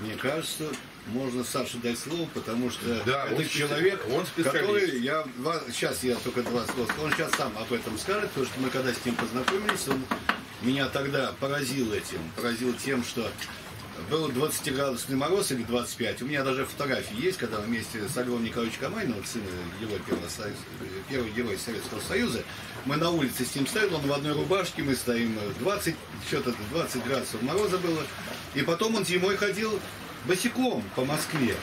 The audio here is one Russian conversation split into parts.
Мне кажется, можно Саше дать слово, потому что Да, это он человек, он который, я, сейчас я только два слова, скажу, он сейчас сам об этом скажет, потому что мы когда с ним познакомились, он меня тогда поразил этим, поразил тем, что был 20-градусный мороз или 25. У меня даже фотографии есть, когда вместе с Львом Николаевичем Камайновым, сына героя Первого Союза, первый герой Советского Союза, мы на улице с ним стоим, он в одной рубашке, мы стоим 20, что-то 20 градусов мороза было. И потом он зимой ходил босиком по Москве.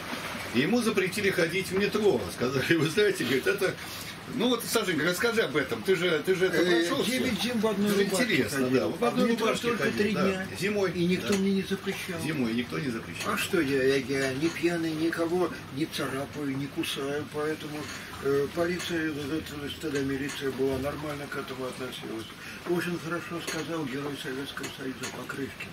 И ему запретили ходить в метро. Сказали, вы знаете, говорит, это... Ну вот, Сашенька, расскажи об этом. Ты же, ты же это Э, прошел. Девять зим в одной Ну, рубашке интересно, ходил. да. В А одной метро рубашке только ходил, три да. дня. Зимой. И никто да. мне не запрещал. Зимой никто не запрещал. А что я, я, я не пьяный, никого не царапаю, не кусаю, поэтому э, полиция, эта, тогда милиция была нормально к этому относилась. Очень хорошо сказал герой Советского Союза Покрышкин.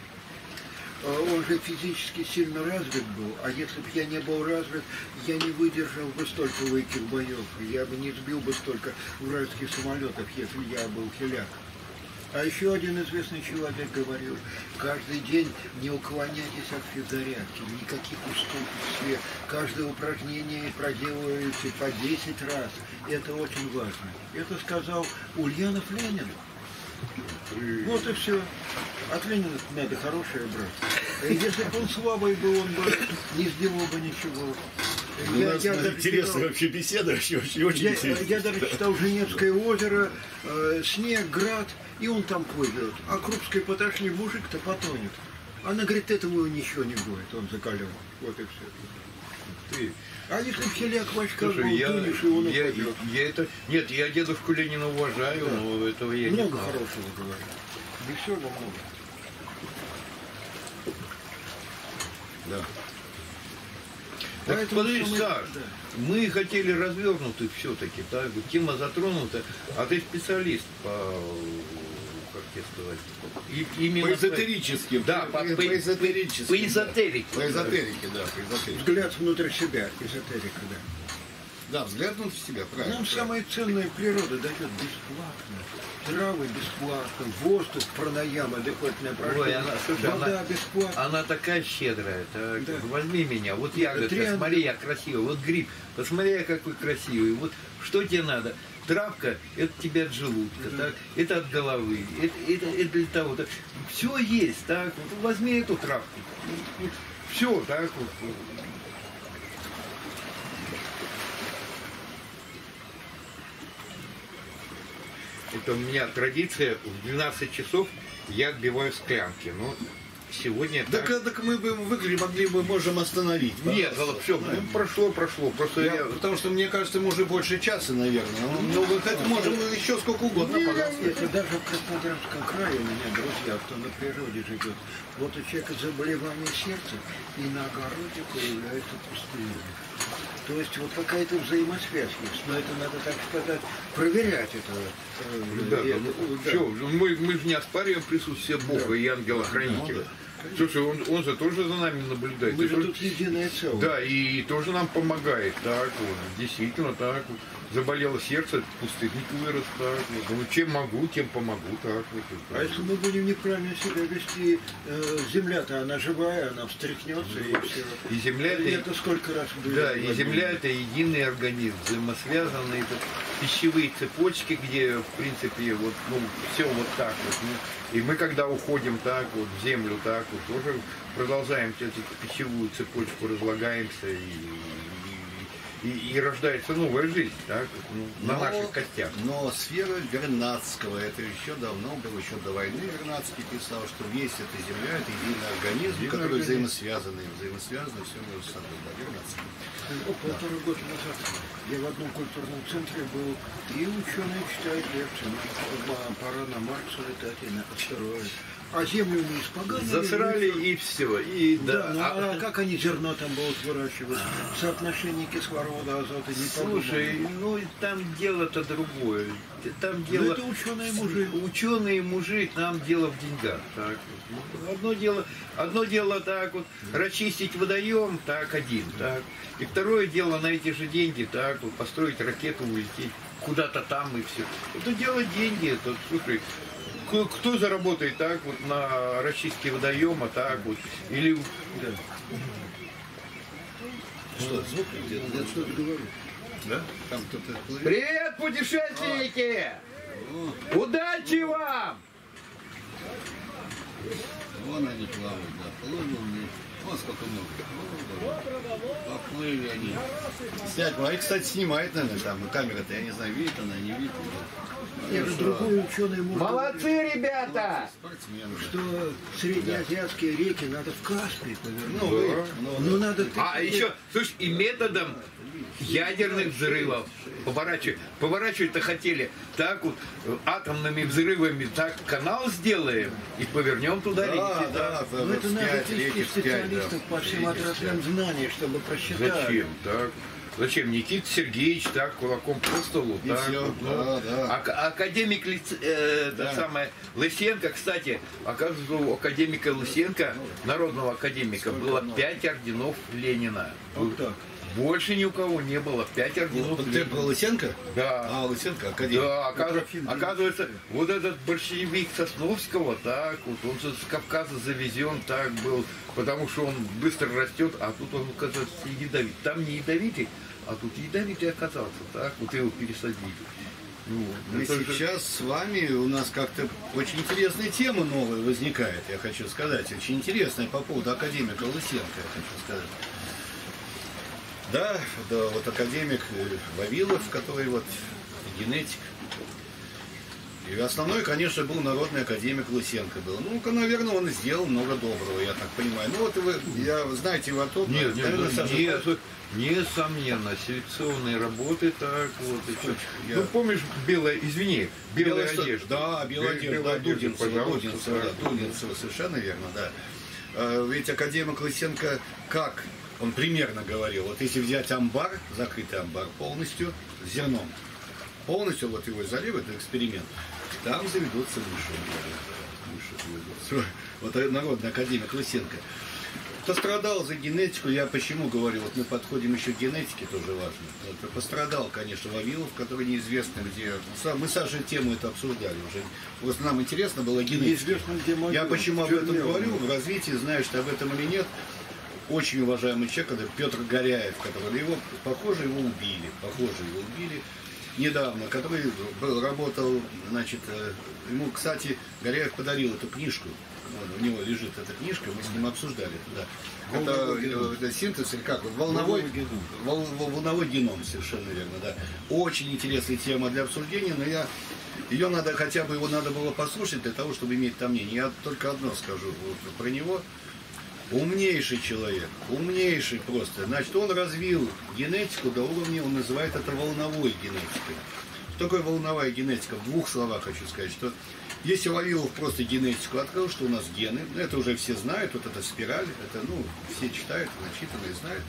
А Он же физически сильно развит был, а если бы я не был развит, я не выдержал бы столько стольких боев, я бы не сбил бы столько вражеских самолетов, если я был хиляк. А еще один известный человек говорил, каждый день не уклоняйтесь от физзарядки, никаких уступок себе. Каждое упражнение проделываете по 10 раз. Это очень важно. Это сказал Ульянов Ленин. Вот и все. От Ленина надо хорошее брать. И Если бы он слабый был, он бы не сделал бы ничего. У нас Ну, интересная читал- вообще беседа, очень, очень, очень я, интересная. я даже читал Женевское озеро, э, снег, град, и он там плывет. А Крупской подошли, мужик-то потонет. Она говорит, этому ничего не будет, он закален. Вот и все. Ты, А если в хиляк в очках слушай, я, он я, я это... Нет, я дедушку Ленина уважаю, Да. но этого я не Много хорошего говорят. Веселого много. Да. Так подожди, мы- Саш, да. мы хотели развернутых все-таки, так, вот тема затронута, а ты специалист по, как тебе сказать, и, именно По эзотерическим. Да, по, по, по- эзотерическим. по эзотерике. По эзотерике, да, по эзотерике. Взгляд внутрь себя, эзотерика, да. Да, взгляд внутрь себя, правильно. Нам правильно. самое ценное природа дает бесплатно. Травы бесплатно, воздух, пранаяма, она, слушай, вода она, бесплатно. она такая щедрая. Так, Да. Возьми меня. Вот ягодка, Триан- смотри, я красивый. Вот гриб, посмотри, я какой красивый. Вот что тебе надо? Травка, это тебе от желудка, так, это от головы, это, это, это для того. Так. Все есть, так, вот возьми эту травку. Все, так вот. Это у меня традиция, в 12 часов я отбиваю склянки. Но сегодня Так, так. так мы бы выиграли, могли бы, можем остановить. Нет, пожалуйста. все, прошло, прошло. Просто Я- я, потому что мне кажется, мы уже больше часа, наверное. Ну, ну, вы хоть можем еще сколько угодно, пожалуйста. Если даже в Краснодарском крае у меня друзья, кто на природе живет, вот у человека заболевание сердца, и на огороде появляются пустыни. То есть вот какая-то взаимосвязь есть. Но это надо, так сказать, проверять это. э, Ребята, это, ну, да. все, мы, мы же не оспариваем присутствие Бога и ангела-хранителя. Ну, Слушай, он, он же тоже за нами наблюдает. Мы же тоже- тут единое целое. Да, и тоже нам помогает. Так вот, действительно, так вот. Заболело сердце, пустырник вырос, так вот. Ну, чем могу, тем помогу, так вот. А если мы будем неправильно себя вести, э, земля-то она живая, она встряхнется и все. И земля это это сколько раз будет? Да, и Земля это единый организм, взаимосвязанные это пищевые цепочки, где, в принципе, вот, ну, все вот так вот. Ну, и мы, когда уходим так вот в Землю, так вот, тоже продолжаем эту пищевую цепочку, разлагаемся и, и, и рождается новая жизнь, ну, на Но- наших костях. Но сфера Вернадского, это еще давно было, еще до войны Вернадский писал, что весь эта земля, это единый организм, Единый который организм. взаимосвязаны, взаимосвязаны все между собой. Да, Вернадский. Ну, полтора года назад я в одном культурном центре был, и ученые читают лекции. Ну, Пора на Маркса летать и на астероид. А землю не испоганили. Засрали и все. И, Да, да, ну а- а как они зерно там будут выращивать? Соотношение кислорода, азота не Слушай, ну там дело-то другое. Там дело... это ученые мужи. Ученые мужи, там дело в деньгах. Так. Ну, Одно дело, одно дело так вот, расчистить водоем, так, один, так. И второе дело на эти же деньги, так, вот, построить ракету, улететь куда-то там и все. Это дело деньги, это, слушай, кто, заработает так вот на расчистке водоема, так вот, или... Да. Что, звук где-то? Я что-то говорю. Да? Там кто-то. Привет, путешественники! Удачи вам! Вон они плавают, да. Плывут, Вон сколько много. Поплыли они. Снять, а их, кстати, снимает, наверное, там камера-то, я не знаю, видит она, не видит. Нет, же другой ученый может Молодцы, ребята! Спортсмены. да. что среднеазиатские реки надо в Каспий повернуть. Ну, вы- ну, Ну, надо... А еще, слушай, и методом ядерных взрывов. Поворачивать, поворачивать-то хотели так вот э, атомными взрывами, так канал сделаем и повернем туда Да, реки. да, Ну, в- это надо вести специалистов да. по всем отраслям пять. знаний, чтобы просчитать. Зачем, так? Зачем? Никита Сергеевич так кулаком по столу. И так, всё, вот, ну. да, да. Ак- академик э, Да. самое, Лысенко, кстати, оказывается, у академика Лысенко, народного академика, было пять орденов Ленина. Вот так. Больше ни у кого не было. Пять орденов Вот про Лысенко? Да. А, Лысенко, академик. Да, оказывается, Трофим оказывается, вот этот большевик Сосновского, так вот, он же с Кавказа завезен, так был, потому что он быстро растет, а тут он, оказывается, ядовит. Там не ядовитый, а тут ядовитый оказался, так, вот его пересадили. Ну, Мы это же- сейчас с вами, у нас как-то очень интересная тема новая возникает, я хочу сказать. Очень интересная по поводу академика Лысенко, я хочу сказать. Да, да, вот академик э, Вавилов, который вот генетик. И основной, конечно, был народный академик Лысенко был. Ну, наверное, он сделал много доброго, я так понимаю. Ну, вот вы, я, знаете, вы о том, Нет, нет, наверное, ну, Саша, нет, несомненно, селекционные работы, так вот, и. Я- Ну, помнишь, белая, извини, белая Белая одежда. Да, белая Бе- одежда, белая да, Дудинцева, Дудинцева, да. Дудинцева, совершенно верно, да. А, Ведь академик Лысенко как? Он примерно говорил, вот если взять амбар, закрытый амбар полностью, с зерном, полностью вот его залив, это эксперимент, там заведутся мыши. Мыши заведутся. Вот народный академик Лысенко. Пострадал за генетику, я почему говорю, вот мы подходим еще к генетике, тоже важно. Вот пострадал, конечно, Вавилов, который неизвестно где. Са- Мы с Сашей тему это обсуждали уже. Вот нам интересно было генетика. Неизвестно, где могила. Я почему об этом говорю, в развитии, знаешь ты об этом или нет, очень уважаемый человек, это Петр Горяев, который его, похоже, его убили, похоже, его убили недавно, который был, работал, значит, э, ему, кстати, Горяев подарил эту книжку, Вон, у него лежит эта книжка, мы с ним обсуждали это, да. Это, геном. э, это синтез или как? вот, Волновой, Волновой геном. вол- вол- волновой геном, совершенно верно, да. Очень интересная тема для обсуждения, но я ее надо, хотя бы его надо было послушать для того, чтобы иметь там мнение. Я только одно скажу вот про него. Умнейший человек, умнейший просто. Значит, он развил генетику до уровня, он называет это волновой генетикой. Что такое волновая генетика? В двух словах хочу сказать, что если Вавилов просто генетику открыл, что у нас гены, ну, это уже все знают, вот эта спираль, это, ну, все читают, начитаны и знают,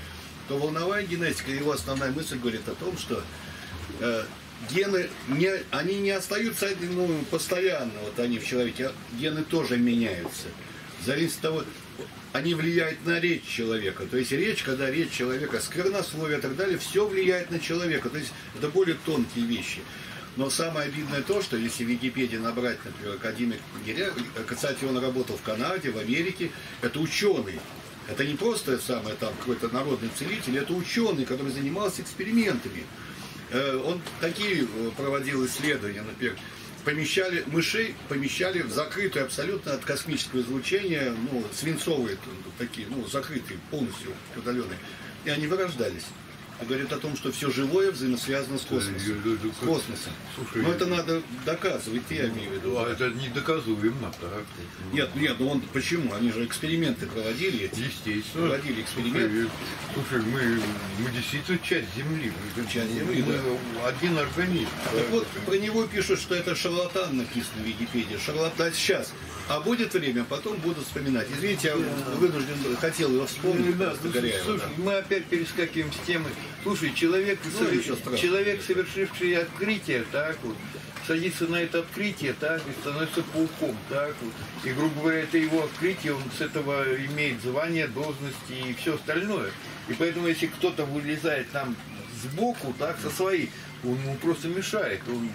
то волновая генетика, его основная мысль говорит о том, что э, гены, не, они не остаются ну, постоянно, вот они в человеке, а гены тоже меняются. Зависит от того, они влияют на речь человека. То есть речь, когда речь человека, сквернословие и так далее, все влияет на человека. То есть это более тонкие вещи. Но самое обидное то, что если в Википедии набрать, например, академик Гиря, кстати, он работал в Канаде, в Америке, это ученый. Это не просто самое там какой-то народный целитель, это ученый, который занимался экспериментами. Э, Он такие э, проводил исследования, например, помещали мышей, помещали в закрытую абсолютно от космического излучения, ну, свинцовые такие, ну, закрытые, полностью удаленные. И они вырождались. Это говорит о том, что все живое взаимосвязано с космосом. С космосом. Слушай, Но это надо доказывать, я имею в виду. А это недоказуемо, так. Нет, нет, ну он почему? Они же эксперименты проводили эти. Естественно. Проводили эксперимент. Слушай, мы, мы действительно часть Земли. Мы, Часть Земли, мы один организм. Так вот, про него пишут, что это шарлатан написано в Википедии. Шарлатан сейчас. А будет время, потом будут вспоминать. Извините, я вынужден хотел его вспомнить. Горяева, слушай, да. мы опять перескакиваем с темы. Слушай, человек, Ну, совер- ничего страшного. человек, совершивший открытие, так вот, садится на это открытие, так, и становится пауком, так вот. И, грубо говоря, это его открытие, он с этого имеет звание, должности и все остальное. И поэтому, если кто-то вылезает там сбоку, так, со своей, он ему просто мешает. Он,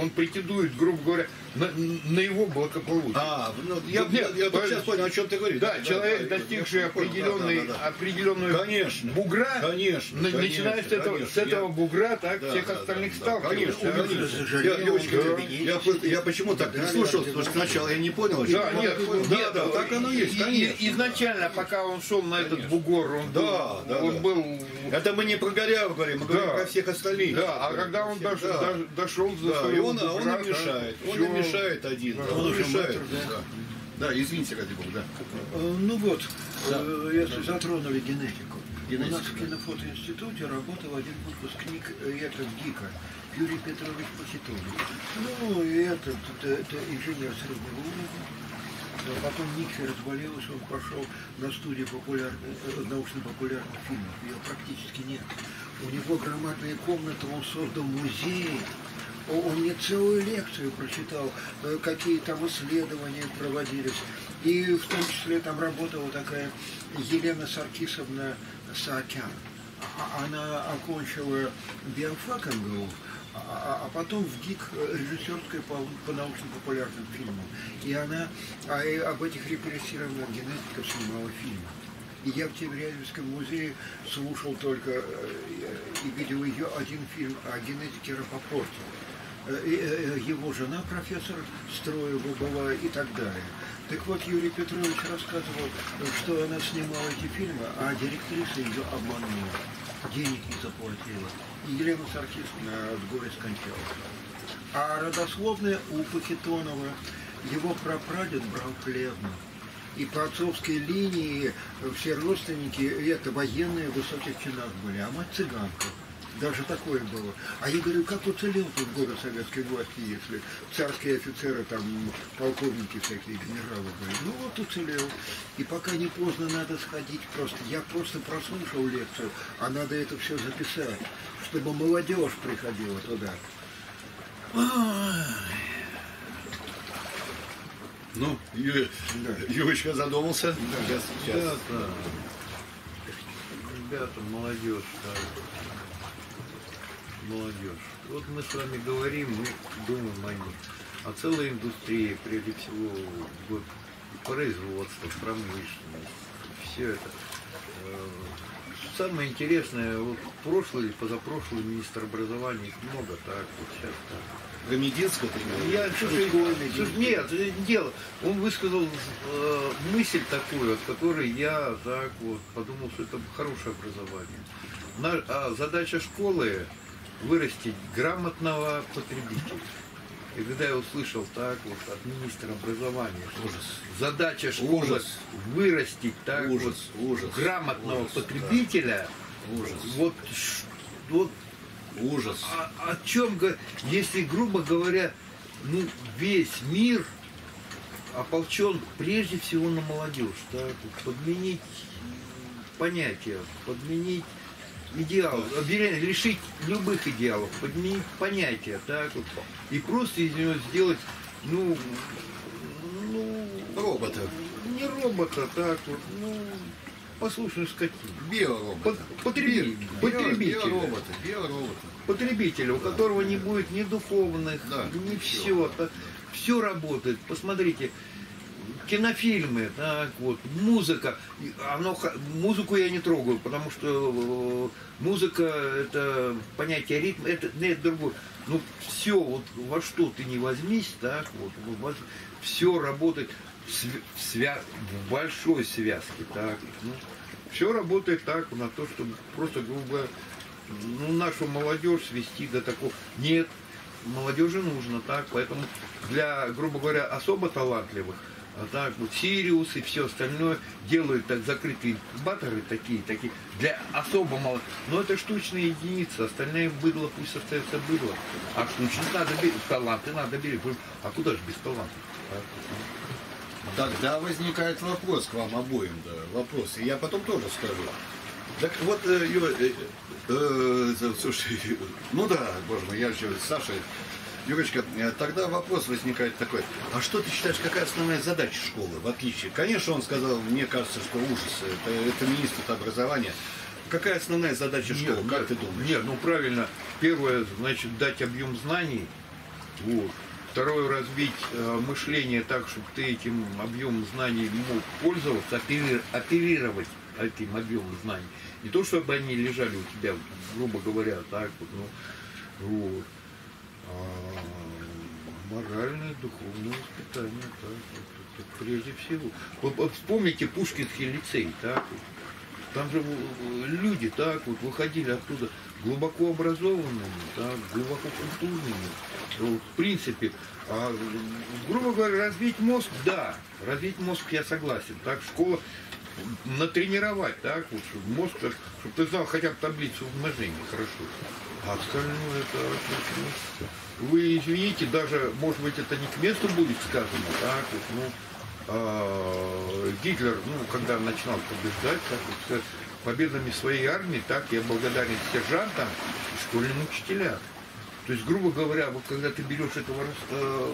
он претендует, грубо говоря, на, на его благополучие. А, ну, я, Нет, я, я только сейчас понял, о чем ты говоришь. Да, человек, да, достигший определенной, да, да, да. определенную Конечно, бугра, конечно, на- конечно, начиная с этого, конечно. с этого Я- бугра, так Да, всех да, остальных да, да. Конечно, да? конечно. сожалению, Я, девочка, да. я, я, я почему так Да, прислушался, да, потому что да. сначала я не понял. Да, что- нет, да, да, так оно есть, конечно. Изначально, пока он шел на этот Конечно. бугор, он Да, был, да, он да. был Это мы не про Горяву говорим, мы говорим Да. про всех остальных. Да, а когда он дош- Да. дош- дошел до Да, своего он, а он бугра, им мешает. да, Он всё. Им мешает один. Да. да, Он мэтр, да. Да. Да, извините, ради бога, да. Э, Ну вот, Да. э, если затронули генетику. У нас Генетика, в да. кинофотоинституте работал один выпускник э, этот ГИКа, Юрий Петрович Пахитович. Ну, и этот, это, это инженер среднего уровня. Потом Никфи разболелась, он пошел на студию популярных, э, научно-популярных фильмов. Ее практически нет. У него громадные комнаты, он создал музей. Он мне целую лекцию прочитал, э, какие там исследования проводились. И в том числе там работала такая Елена Саркисовна Саакян. А- Она окончила биофак МГУ, а, а- а потом в ГИК э, режиссерская по, по научно-популярным фильмам. И она а, и об этих репрессированных генетиках снимала фильмы. И я в Тимирязевском музее слушал только э, и видел ее один фильм о генетике Рапопорте. Э, э, Его жена профессор Строева была и так далее. Так вот, Юрий Петрович рассказывал, что она снимала эти фильмы, а директриса ее обманула, денег не заплатила. И Елена Саркисовна от горя скончалась. А родословная у Пахитонова, его прапрадед брал хлебно. И по отцовской линии все родственники, это военные высоких чинах были, а мать цыганка. Даже такое было. А я говорю, как уцелел тут город советской власти, если царские офицеры, там, полковники всякие, генералы были. Ну вот уцелел. И пока не поздно надо сходить просто. Я просто прослушал лекцию, а надо это все записать, чтобы молодежь приходила туда. Ну, Ю- Да. Юрочка задумался. Сейчас, сейчас. Ребята, ребята, молодежь, да. Молодежь. Вот мы с вами говорим, мы думаем о них. О целой индустрии, прежде всего, вот, производство, промышленность, все это. Э, Самое интересное, вот прошлый или позапрошлый министр образования, их много, так, вот сейчас так. Гамединского говоришь? Я, слушай, слушай, нет, дело. Он высказал э, мысль такую, от которой я так вот подумал, что это хорошее образование. На- а задача школы вырастить грамотного потребителя. И когда я услышал так вот от министра образования, что Ужас. задача школы Ужас. вырастить так Ужас, вот ужас, грамотного ужас, да. потребителя, Ужас. вот, вот Ужас. а- о чем, если, грубо говоря, ну, весь мир ополчен прежде всего на молодежь, так, подменить понятия, подменить идеал, обере- лишить любых идеалов, подменить понятия, так, вот, и просто из него сделать, ну, ну, Робота. не робота, так вот, ну, послушную скотину. Биоробота. Потребитель- потребителя. Биоробота. Биоробота. потребителя, у которого не будет ни духовных, Да, ни всё. все. Все работает. Посмотрите, кинофильмы, так вот, музыка. Оно, музыку я не трогаю, потому что э, музыка это понятие ритма, это, это другое. Ну, все, вот во что ты не возьмись, так вот, все работает в, свя- в большой связке, так. Ну, все работает так, на то, чтобы просто, грубо ну, нашу молодежь свести до такого. Нет, молодежи нужно, так, поэтому для, грубо говоря, особо талантливых, а так вот Сириус и все остальное делают так закрытые инкубаторы такие, такие, для особо мало. Но это штучная единица, остальное быдло пусть остается быдло. А штучных надо беречь, таланты надо беречь. А куда же без талантов? Тогда возникает вопрос к вам обоим, да, вопрос. И я потом тоже скажу. Так вот, э, Юра, э, э, э, слушай, ну да, боже мой, я еще с Сашей. Юрочка, э, тогда вопрос возникает такой. А что ты считаешь, какая основная задача школы, в отличие? Конечно, он сказал, мне кажется, что ужас, это, это министр образования. Какая основная задача школы, как нет, ты думаешь? Нет, ну правильно. Первое, значит, дать объем знаний. Вот. Второе, развить э, мышление так, чтобы ты этим объемом знаний мог пользоваться, опери- оперировать этим объемом знаний. Не то, чтобы они лежали у тебя, грубо говоря, так вот, ну, вот. Моральное, духовное воспитание, так, вот, это прежде всего. Вот вспомните Пушкинский лицей, так, вот. Там же э, люди так вот выходили оттуда глубоко образованными, так, глубоко культурными. Вот, в принципе, а, грубо говоря, развить мозг, да, развить мозг я согласен. Так, школа натренировать, так, вот, чтобы мозг, чтобы ты знал хотя бы таблицу умножения хорошо. А остальное это очень... Вы извините, даже, может быть, это не к месту будет сказано, так, вот, ну, а, Гитлер, ну, когда начинал побеждать, так вот, победами своей армии, так я благодарен сержантам и школьным учителям. То есть, грубо говоря, вот когда ты берешь этого, э,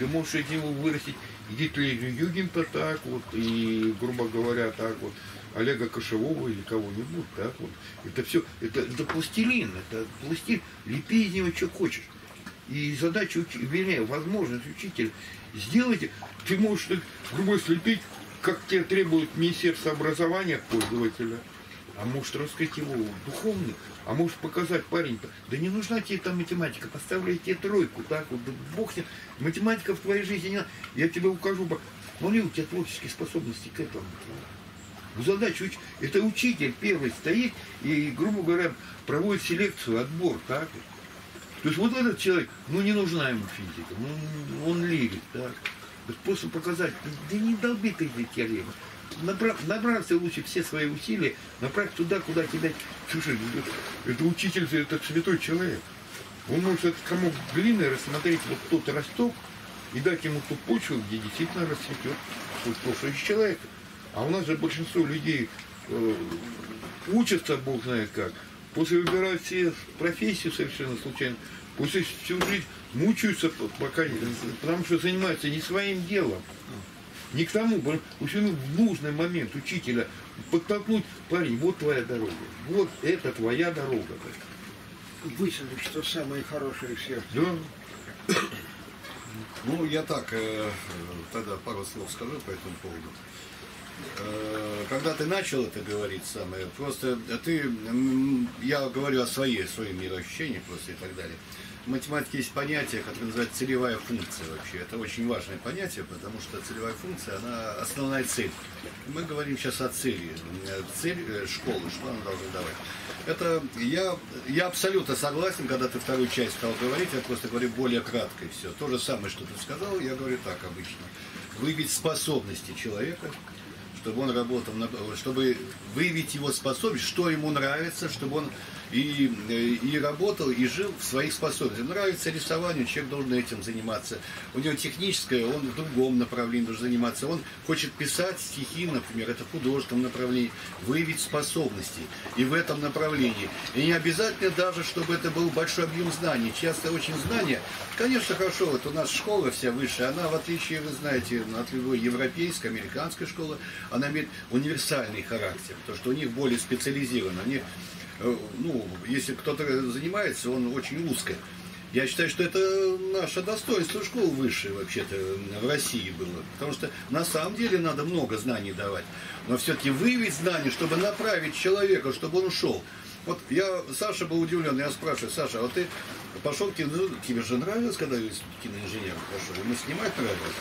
ты можешь из него вырастить Гитлера Югента, так вот, и, грубо говоря, так вот, Олега Кошевого или кого-нибудь, так вот. Это все, это, это пластилин, это пластилин, лепи из него что хочешь. И задача, уч... вернее, возможность учителя сделать, ты можешь, грубо слепить, как тебе требует Министерство образования пользователя, а может раскрыть его духовно, а может показать парень, да не нужна тебе там математика, поставлю тебе тройку, так вот, да бог ним, математика в твоей жизни не надо, я тебе укажу, смотри, у тебя творческие способности к этому. Задача, уч... это учитель первый стоит и, грубо говоря, проводит селекцию, отбор, так вот. То есть вот этот человек, ну не нужна ему физика, ну он лирик, так. Просто показать, да не долби ты эти теоремы. Направь, набраться лучше все свои усилия, направь туда, куда тебя... Слушай, это, это учитель, это святой человек. Он может этот глины рассмотреть вот тот росток и дать ему ту почву, где действительно расцветет вот то, что. А у нас же большинство людей э, учатся, бог знает как, после выбирают себе профессию совершенно случайно, после всю жизнь мучаются, пока, потому что занимаются не своим делом. Не к тому, почему в нужный момент учителя подтолкнуть, парень, вот твоя дорога, вот это твоя дорога. Высадить, что самое хорошее всех. Да. Ну, я так, э, тогда пару слов скажу по этому поводу. Э, когда ты начал это говорить самое, просто ты, я говорю о своей, своем мироощущении просто и так далее. В математике есть понятие, которое называется целевая функция вообще. Это очень важное понятие, потому что целевая функция, она основная цель. Мы говорим сейчас о цели. Цель э, школы, что она должна давать. Это я, я абсолютно согласен, когда ты вторую часть стал говорить, я просто говорю более кратко и все. То же самое, что ты сказал, я говорю так обычно. Выявить способности человека, чтобы он работал, чтобы выявить его способность, что ему нравится, чтобы он и, и работал, и жил в своих способностях. Нравится рисование, человек должен этим заниматься. У него техническое, он в другом направлении должен заниматься. Он хочет писать стихи, например, это в художественном направлении, выявить способности. И в этом направлении. И не обязательно даже, чтобы это был большой объем знаний. Часто очень знания, конечно, хорошо, вот у нас школа вся высшая, она, в отличие, вы знаете, от любой европейской, американской школы, она имеет универсальный характер. То, что у них более специализировано. Они Э, ну, если кто-то занимается, он очень узко. Я считаю, что это наше достоинство школы высшей вообще-то в России было. Потому что на самом деле надо много знаний давать. Но все-таки выявить знания, чтобы направить человека, чтобы он ушел. Вот я, Саша был удивлен, я спрашиваю, Саша, а ты пошел в кино, тебе же нравилось, когда киноинженер пошел? Ему снимать нравилось?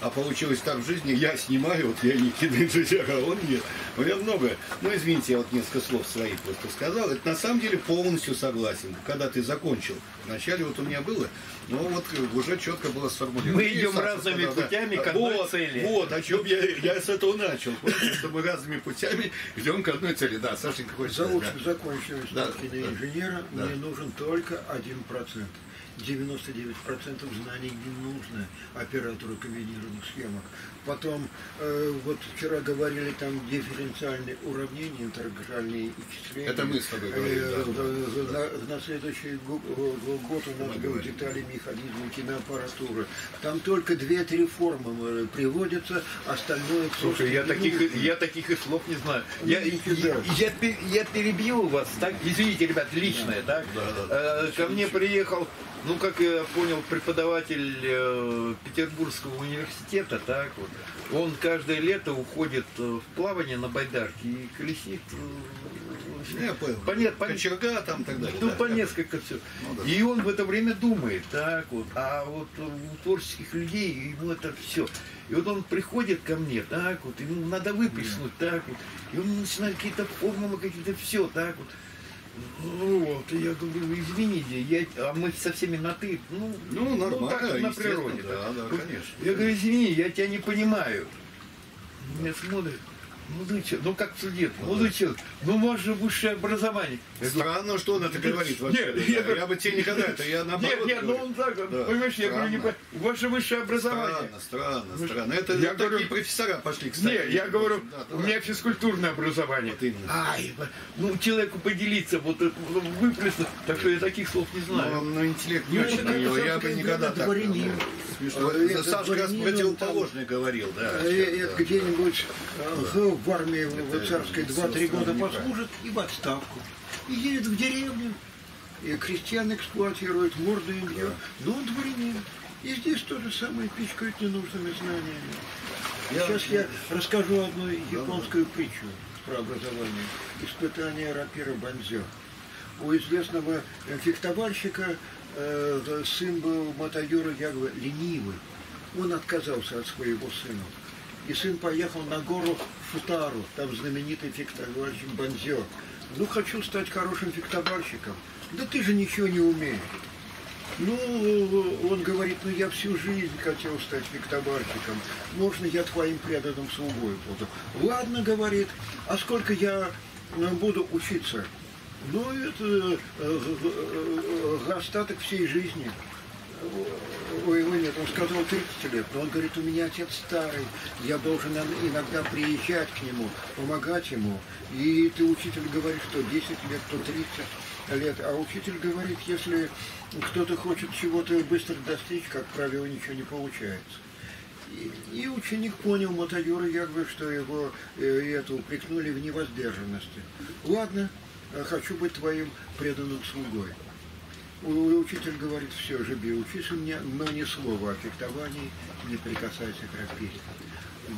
А получилось так в жизни, я снимаю, вот я не киноинженер, а он нет. У меня много, ну извините, я вот несколько слов своих просто сказал. Это на самом деле полностью согласен. Когда ты закончил, вначале вот у меня было, но вот уже четко было сформулировано. Мы идем разными сказал, путями да, к одной вот, цели. Вот, о чем я, я с этого начал. Что мы разными путями идем к одной цели. Да, Сашенька хочет сказать. Да. Да, да. мне нужен только один процент. 99% знаний не нужно оператору комбинированных съемок. Потом, э, вот вчера говорили там дифференциальные уравнения, интегральные исчисления. Это мы с тобой говорили, э, да, на, на следующий год у нас будут детали механизма киноаппаратуры. Там только две-три формы приводятся, остальное... Слушай, я таких, я таких и слов не знаю. Я, я, я, я перебью вас, так? Извините, ребят, личное, да. так? Да, да, Ко мне приехал ну, как я понял, преподаватель э, Петербургского университета, так вот, он каждое лето уходит э, в плавание на байдарке и колесит. э, Я понял. По, не- по- Кочерга там так далее. ну, да, по да. несколько все. Ну, да. И он в это время думает, так вот. А вот у творческих людей ему это все. И вот он приходит ко мне, так вот, ему надо выплеснуть, так вот. И он начинает какие-то формулы, какие-то все, так вот. Ну вот, я говорю, извините, я, а мы со всеми на ты, ну, Ну, нормально, так, на природе. да, да, конечно. Я говорю, извини, я тебя не понимаю. Меня смотрит, молодой человек, ну как студент, молодой человек, ну у вас же высшее образование. Странно, что он это говорит вообще. Нет, да. я я бы тебе никогда это, я наоборот Нет, нет, ну он так, Да, понимаешь, я говорю, не, странно. по- у вас же высшее образование. Странно, странно, Ну, странно. Это я вот говорю- такие профессора пошли, кстати. Не, я говорю, Да, у меня физкультурное образование. Вот именно. Ай, ну человеку поделиться, вот ну, выплеснуть. Так что я таких слов не Ну, знаю. ну, интеллект не Ну, очень у него, я бы никогда так... дворянин. Э, Сашка противоположное говорил, да. Это где-нибудь в армии в царской не 2-3 года послужит и в отставку. И едет в деревню, и крестьян эксплуатирует, морду им бьет. Ну, он дворянин. И здесь то же самое пичкают ненужными знаниями. Я- Сейчас я расскажу одну японскую притчу про образование. Испытание рапира Банзё. У известного э, фехтовальщика э, сын был Матайора Ягва ленивый. Он отказался от своего сына. И сын поехал на гору Футару, там знаменитый фехтовальщик Банзё. Ну, хочу стать хорошим фехтовальщиком. Да ты же ничего не умеешь. Ну, он говорит, ну я всю жизнь хотел стать фехтовальщиком. Можно я твоим преданным слугой буду? Ладно, говорит, а сколько я э, буду учиться? Ну, это э, э, э, остаток всей жизни. Ой, ой, нет, он сказал 30 лет, но он говорит, у меня отец старый, я должен ин- иногда приезжать к нему, помогать ему. И ты, учитель, говоришь, что 10 лет, то 30 лет. А учитель говорит, если кто-то хочет чего-то быстро достичь, как правило, ничего не получается. И, ученик понял Мотайора Ягвы, что его э, это упрекнули в невоздержанности. Ладно, э, хочу быть твоим преданным слугой. Учитель говорит, все, живи, учись меня, но ни слова о фехтовании, не прикасайся к рапире.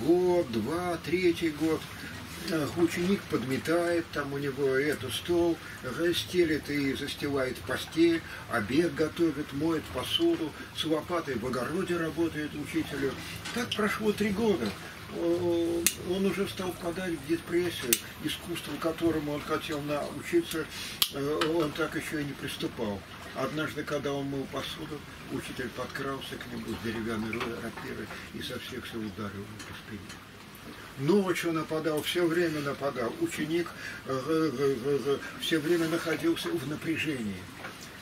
Год, два, третий год. Ученик подметает, там у него это стол, стелит и застилает постель, обед готовит, моет посуду, с лопатой в огороде работает учителю. Так прошло три года. Он уже стал впадать в депрессию, искусству которому он хотел научиться, э, он так еще и не приступал. Однажды, когда он мыл посуду, учитель подкрался к нему с деревянной рапирой и со всех сил ударил его по спине. Ночью нападал, все время нападал. Ученик э, э, э, все время находился в напряжении.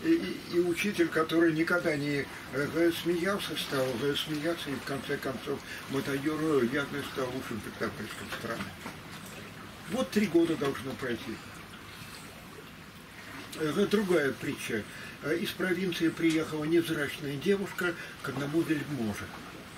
И, и- и учитель, который никогда не смеялся, стал смеяться, и в конце концов Матайору явно стал лучшим фехтовальщиком страны. Вот три года должно пройти. Э, Другая притча. Э, Из провинции приехала невзрачная девушка к одному вельможе.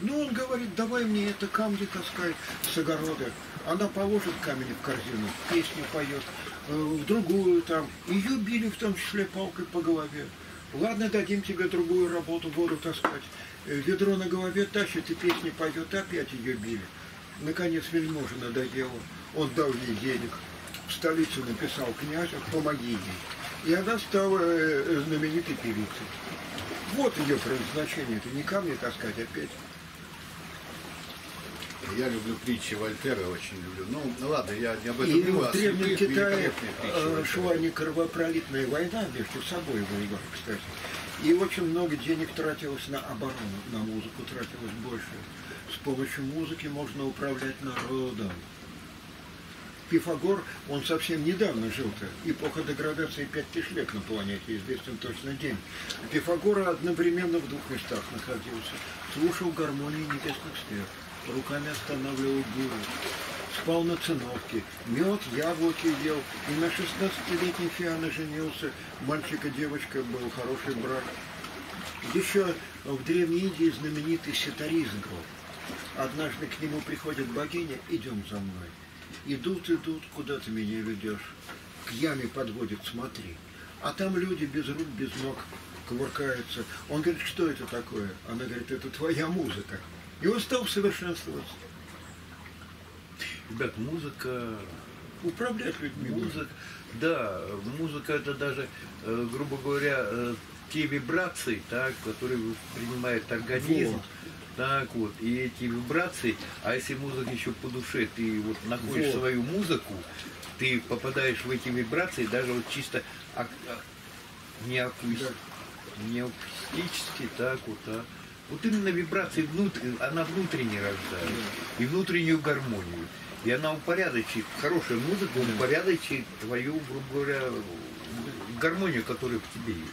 Ну, он говорит, давай мне это камни таскай с огорода. Она положит камень в корзину, песню поет, э, в другую там. Ее били в том числе палкой по голове. Ладно, дадим тебе другую работу, воду таскать. Э, Ведро на голове тащит и песни поет, опять ее били. Наконец вельможа надоело. Он дал ей денег. В столицу написал князю, помоги ей. И она стала э, знаменитой певицей. Вот ее предназначение. Это не камни таскать, а петь. Я люблю притчи Вольтера, очень люблю. Ну, ну ладно, я не об этом И говорю, а в Древнем Китае э, шла не кровопролитная война, между собой воевали, кстати. И очень много денег тратилось на оборону, на музыку тратилось больше. С помощью музыки можно управлять народом. Пифагор, он совсем недавно жил-то. Эпоха деградации 5000 лет на планете, известен точно день. Пифагор одновременно в двух местах находился. Слушал гармонии небесных сфер, руками останавливал бурю. Спал на циновке, мед, яблоки ел. И на 16-летней Фиана женился. Мальчик и девочка был хороший брак. Еще в Древней Индии знаменитый ситаризм был. Однажды к нему приходит богиня, идем за мной. Идут, идут, куда ты меня ведешь? К яме подводит, смотри. А там люди без рук, без ног. кувыркается. Он говорит, что это такое? Она говорит, это твоя музыка. И он стал совершенствоваться. Ребят, музыка Управлять людьми. Музыка, да, музыка это даже, э, грубо говоря, э, те вибрации, так, которые принимает организм, Вот. Так вот, и эти вибрации, а если музыка еще по душе, ты вот находишь Вот. свою музыку, ты попадаешь в эти вибрации, даже вот чисто ак- а- не, акус- Да. не акустически, так вот, а вот именно вибрации внутрь, она внутренне рождает, и внутреннюю гармонию. И она упорядочит, хорошая музыка упорядочит твою, грубо говоря, гармонию, которая в тебе есть.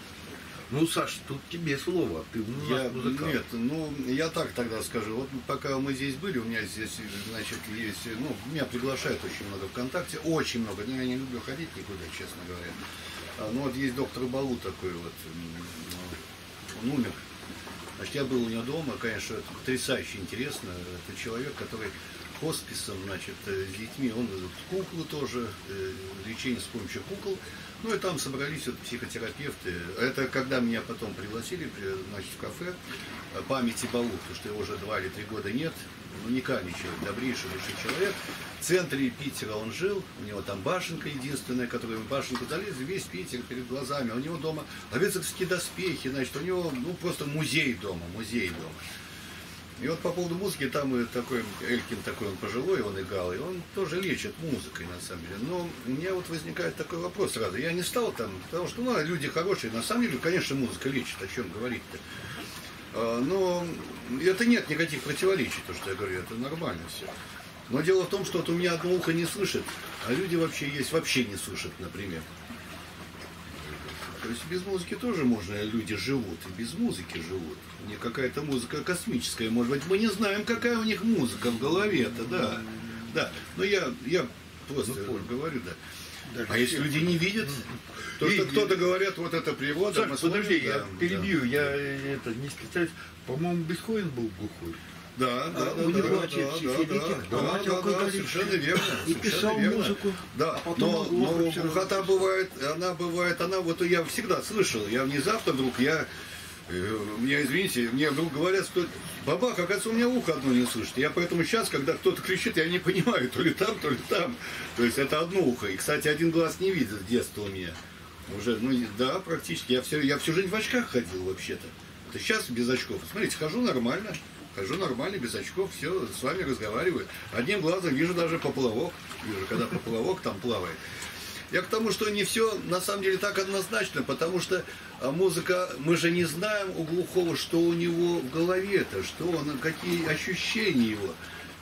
Ну, Саш, тут тебе слово, ты у нас Я, музыкант. нет, ну, я так тогда скажу. Вот пока мы здесь были, у меня здесь, значит, есть, ну, меня приглашают очень много ВКонтакте, очень много. Ну, я не люблю ходить никуда, честно говоря. А, ну, вот есть доктор Балу такой вот, м, он умер. Значит, я был у него дома, конечно, потрясающе интересно. Это человек, который хосписом, значит, э, с детьми, он куклы тоже, э, лечение с помощью кукол. Ну и там собрались вот психотерапевты. Это когда меня потом пригласили, при- значит, в кафе э, памяти Балу, потому что его уже два или три года нет. Уникальный человек, добрейший, большой человек. В центре Питера он жил, у него там башенка единственная, которую башенку залезли, весь Питер перед глазами. У него дома рыцарские доспехи, значит, у него ну, просто музей дома, музей дома. И вот по поводу музыки, там такой Элькин такой, он пожилой, он играл, и он тоже лечит музыкой, на самом деле. Но у меня вот возникает такой вопрос сразу. Я не стал там, потому что, ну, люди хорошие, на самом деле, конечно, музыка лечит, о чем говорить-то. А, Но это нет никаких противоречий, то, что я говорю, это нормально все. Но дело в том, что вот у меня одно ухо не слышит, а люди вообще есть, вообще не слышат, например. То есть без музыки тоже можно, люди живут, и без музыки живут. Них какая-то музыка космическая, может быть, мы не знаем, какая у них музыка в голове-то, да. Да, но я, я просто говорю, да. Даже А если люди не видят, то что кто-то говорят, вот это природа, Саш, мы подожди, смотрим, я да, перебью, я э, это не специалист. По-моему, Бесховен был глухой. Да, да, А да, у да, него да, да, да, а да, да, да, совершенно верно. И писал музыку, Да, а потом но, но глухота бывает, она бывает, она вот я всегда слышал, я внезапно вдруг, я, э, мне, извините, мне вдруг говорят, что бабах, оказывается, у меня ухо одно не слышит. Я поэтому сейчас, когда кто-то кричит, я не понимаю, то ли там, то ли там. То есть это одно ухо. И, кстати, один глаз не видит с детства у меня. Уже, ну, да, практически. Я, все, я всю жизнь в очках ходил вообще-то. Это сейчас без очков. Смотрите, хожу нормально. Хожу нормально, без очков, все, с вами разговариваю. Одним глазом вижу даже поплавок. Вижу, когда поплавок там плавает. Я к тому, что не все на самом деле так однозначно, потому что а, музыка, мы же не знаем у глухого, что у него в голове-то, что он, какие ощущения его.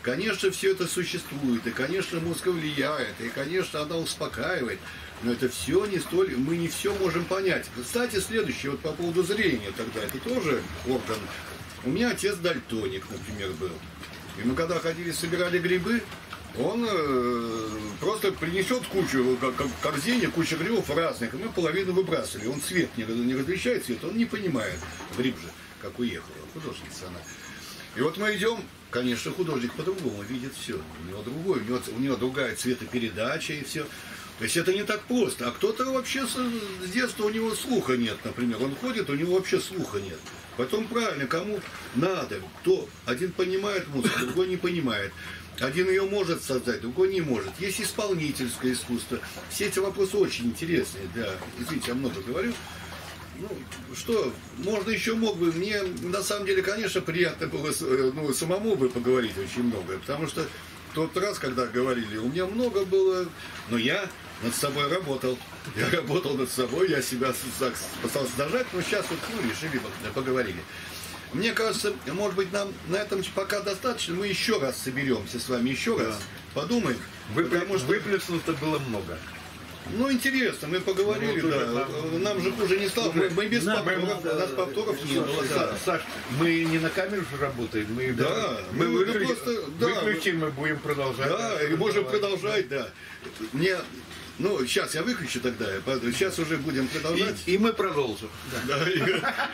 Конечно, все это существует, и, конечно, музыка влияет, и, конечно, она успокаивает, но это все не столь, мы не все можем понять. Кстати, следующее, вот по поводу зрения тогда, это тоже орган. У меня отец дальтоник, например, был. И мы когда ходили, собирали грибы, он э, просто принесет кучу, как, как корзине, кучу грибов разных, и мы половину выбрасывали. Он цвет не, не различает цвет, он не понимает. Гриб же, как уехала, художница она. И вот мы идем, конечно, художник по-другому видит все. У него другой, у него, у него другая цветопередача и все. То есть это не так просто. А кто-то вообще с, детства у него слуха нет, например. Он ходит, у него вообще слуха нет. Потом правильно, кому надо, кто один понимает музыку, другой не понимает. Один ее может создать, другой не может. Есть исполнительское искусство. Все эти вопросы очень интересные. Да, извините, я много говорю. Ну, что, можно еще мог бы, мне на самом деле, конечно, приятно было э, ну, самому бы поговорить очень много, потому что тот раз, когда говорили, у меня много было, но я над собой работал. Я работал над собой, я себя пытался дожать, но сейчас вот ну, решили, поговорили. Мне кажется, может быть, нам на этом пока достаточно. Мы еще раз соберемся с вами, еще раз подумаем. потому что, Выплеснуто было много. Ну, интересно, мы поговорили, Ну, уже да. нам- Нам же хуже не стало. Мы, мы без Нам- повторов, у нас повторов не было. да. Саш, мы не на камеру же работаем, мы, Да, мы ну, это выключим, просто- да, выключим, мы будем продолжать. Да, и можем продолжать, да. Мне, ну, сейчас я выключу тогда, сейчас уже будем продолжать. И, и мы продолжим. Да,